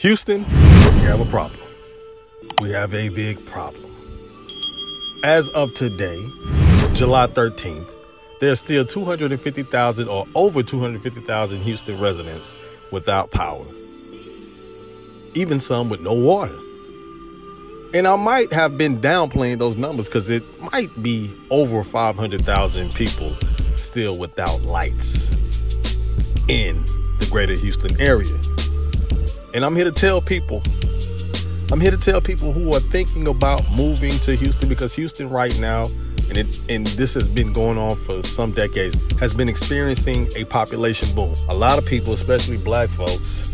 Houston, we have a problem. We have a big problem. As of today, July 13th, there's still 250,000 or over 250,000 Houston residents without power. Even some with no water. And I might have been downplaying those numbers because it might be over 500,000 people still without lights in the greater Houston area. And I'm here to tell people, I'm here to tell people who are thinking about moving to Houston because Houston right now, and it and this has been going on for some decades, has been experiencing a population boom. A lot of people, especially black folks,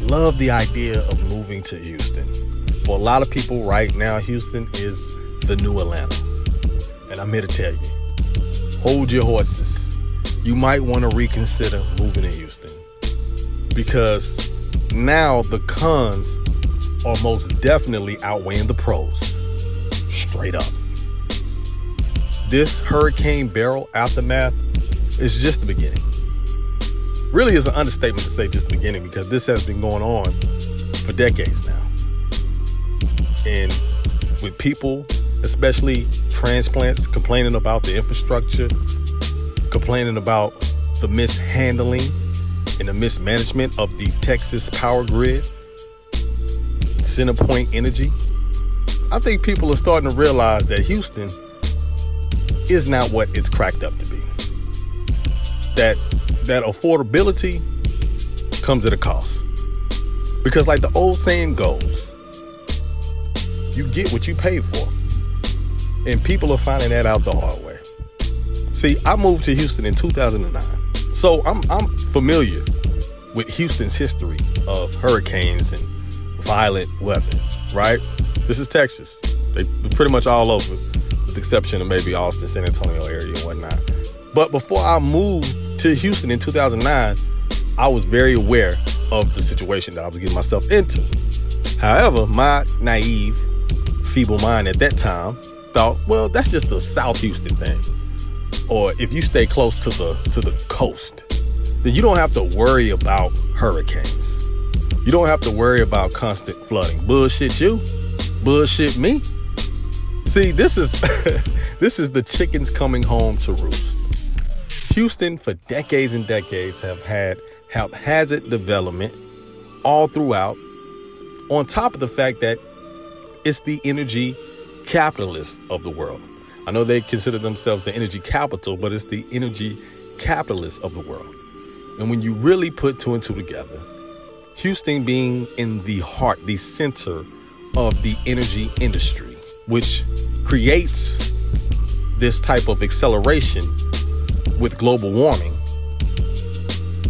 love the idea of moving to Houston. For a lot of people right now, Houston is the new Atlanta. And I'm here to tell you, hold your horses. You might want to reconsider moving to Houston because now the cons are most definitely outweighing the pros. Straight up. This Hurricane Beryl aftermath is just the beginning. Really is an understatement to say just the beginning because this has been going on for decades now. And with people, especially transplants, complaining about the infrastructure, complaining about the mishandling and the mismanagement of the Texas power grid, CenterPoint Energy, I think people are starting to realize that Houston is not what it's cracked up to be. That that affordability comes at a cost. Because like the old saying goes, you get what you pay for. And people are finding that out the hard way. See, I moved to Houston in 2009. So I'm I'm familiar with Houston's history of hurricanes and violent weather, right? This is Texas. They, pretty much all over, with the exception of maybe Austin, San Antonio area and whatnot. But before I moved to Houston in 2009, I was very aware of the situation that I was getting myself into. However, my naive, feeble mind at that time thought, well, that's just a South Houston thing. Or if you stay close to the to the coast, then you don't have to worry about hurricanes. You don't have to worry about constant flooding. Bullshit you. Bullshit me. See, this is this is the chickens coming home to roost. Houston for decades and decades have had haphazard development all throughout, on top of the fact that it's the energy capitalist of the world. I know they consider themselves the energy capital, but it's the energy capitalist of the world. And when you really put two and two together, Houston being in the heart, the center of the energy industry, which creates this type of acceleration with global warming,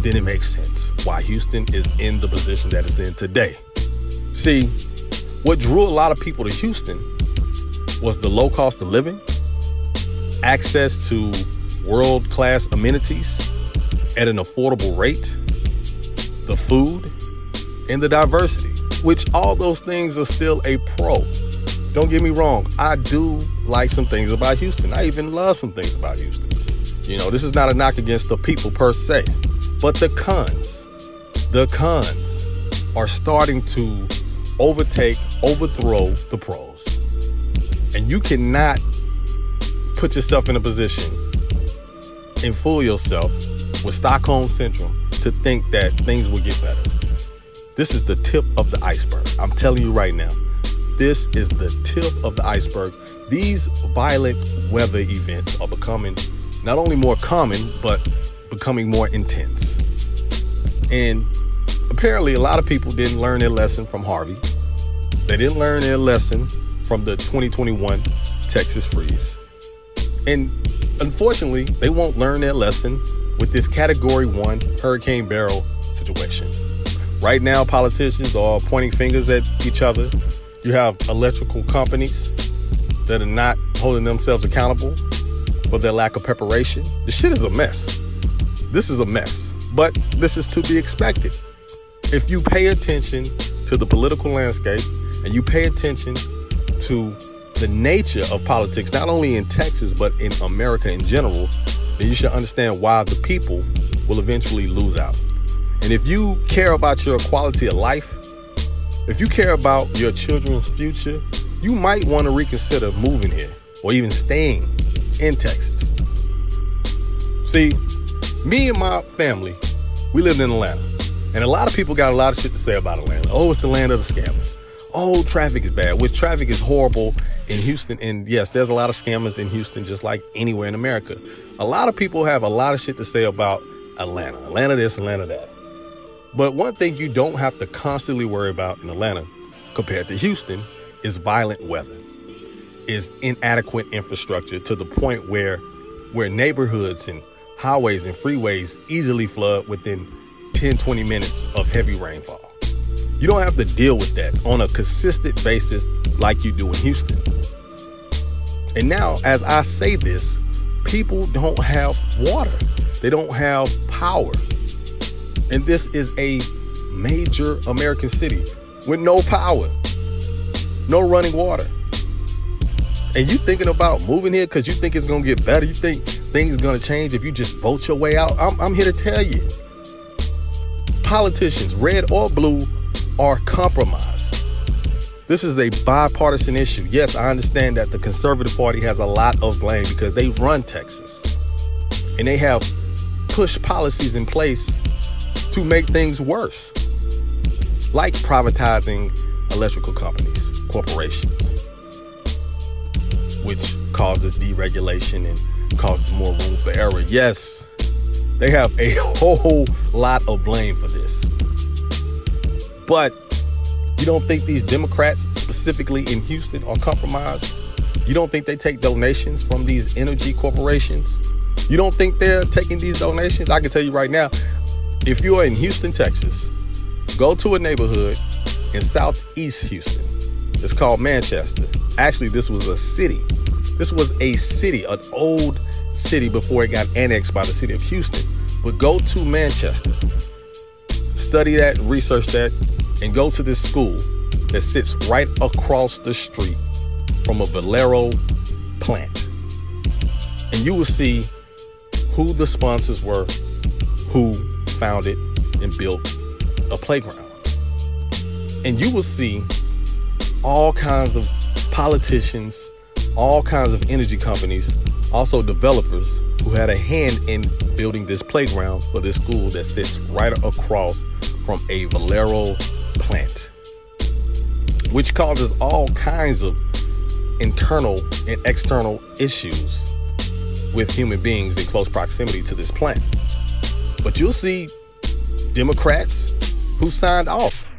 then it makes sense why Houston is in the position that it's in today. See, what drew a lot of people to Houston was the low cost of living, access to world class amenities at an affordable rate, the food, and the diversity, which all those things are still a pro. Don't get me wrong, I do like some things about Houston. I even love some things about Houston. You know, this is not a knock against the people per se, but the cons, the cons are starting to overtake, overthrow the pros. And you cannot put yourself in a position and fool yourself with Stockholm Syndrome to think that things will get better. This is the tip of the iceberg. I'm telling you right now. This is the tip of the iceberg. These violent weather events are becoming not only more common, but becoming more intense. And apparently, a lot of people didn't learn their lesson from Harvey. They didn't learn their lesson from the 2021 Texas freeze. And unfortunately, they won't learn their lesson with this category one Hurricane Beryl situation. Right now, politicians are pointing fingers at each other. You have electrical companies that are not holding themselves accountable for their lack of preparation. The shit is a mess. This is a mess, but this is to be expected. If you pay attention to the political landscape and you pay attention to the nature of politics, not only in Texas, but in America in general, then you should understand why the people will eventually lose out. And if you care about your quality of life If you care about your children's future, you might want to reconsider moving here or even staying in Texas. See, me and my family, we lived in Atlanta. And a lot of people got a lot of shit to say about Atlanta. Oh, it's the land of the scammers. Oh, traffic is bad, which traffic is horrible in Houston. And yes, there's a lot of scammers in Houston, just like anywhere in America. A lot of people have a lot of shit to say about Atlanta. Atlanta this, Atlanta that. But one thing you don't have to constantly worry about in Atlanta compared to Houston is violent weather, is inadequate infrastructure to the point where where neighborhoods and highways and freeways easily flood within 10, 20 minutes of heavy rainfall. You don't have to deal with that on a consistent basis like you do in Houston. And now, as I say this, people don't have water, they don't have power. And this is a major American city with no power, no running water. And you thinking about moving here because you think it's gonna get better. You think things are gonna change if you just vote your way out. I'm, I'm here to tell you. Politicians, red or blue, are compromised. This is a bipartisan issue. Yes, I understand that the Conservative Party has a lot of blame because they run Texas. And they have pushed policies in place to make things worse, like privatizing electrical companies, corporations, which causes deregulation and causes more room for error. Yes, they have a whole lot of blame for this. But you don't think these Democrats, specifically in Houston, are compromised? You don't think they take donations from these energy corporations? You don't think they're taking these donations? I can tell you right now, if you're in Houston, Texas, go to a neighborhood in southeast Houston. It's called Manchester. Actually, this was a city. This was a city, an old city before it got annexed by the city of Houston. But go to Manchester, study that, research that, and go to this school that sits right across the street from a Valero plant. And you will see who the sponsors were, who founded and built a playground. And you will see all kinds of politicians, all kinds of energy companies, also developers who had a hand in building this playground for this school that sits right across from a Valero plant, which causes all kinds of internal and external issues with human beings in close proximity to this plant. But you'll see Democrats who signed off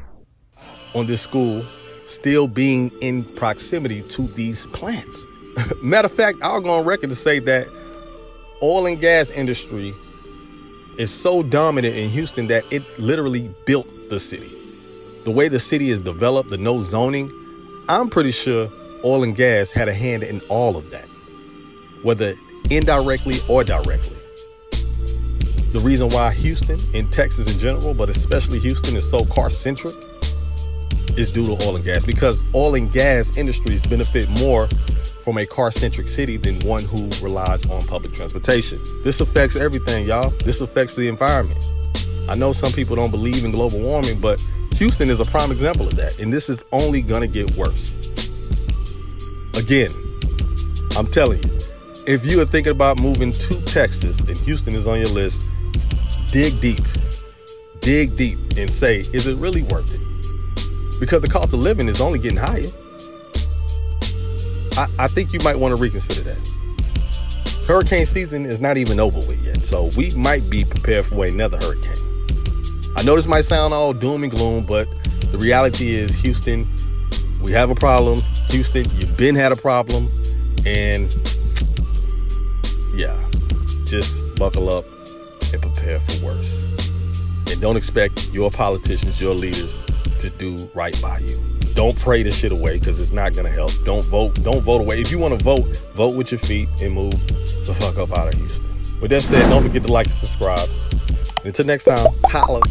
on this school still being in proximity to these plants. Matter of fact, I'll go on record to say that oil and gas industry is so dominant in Houston that it literally built the city the way the city is developed, the no zoning, I'm pretty sure oil and gas had a hand in all of that, whether indirectly or directly. The reason why Houston and Texas in general, but especially Houston, is so car centric is due to oil and gas because oil and gas industries benefit more from a car centric city than one who relies on public transportation. This affects everything, y'all. This affects the environment. I know some people don't believe in global warming, but Houston is a prime example of that. And this is only going to get worse. Again, I'm telling you, if you are thinking about moving to Texas and Houston is on your list, dig deep. Dig deep and say, is it really worth it? Because the cost of living is only getting higher. I, think you might want to reconsider that. Hurricane season is not even over with yet, so we might be prepared for another hurricane. I know this might sound all doom and gloom, but the reality is, Houston, we have a problem. Houston, you've been had a problem. And yeah, just buckle up and prepare for worse. And don't expect your politicians, your leaders to do right by you. Don't pray this shit away because it's not gonna help. Don't vote. Don't vote away. If you want to vote, vote with your feet and move the fuck up out of Houston. With that said, don't forget to like and subscribe. Until next time, holla.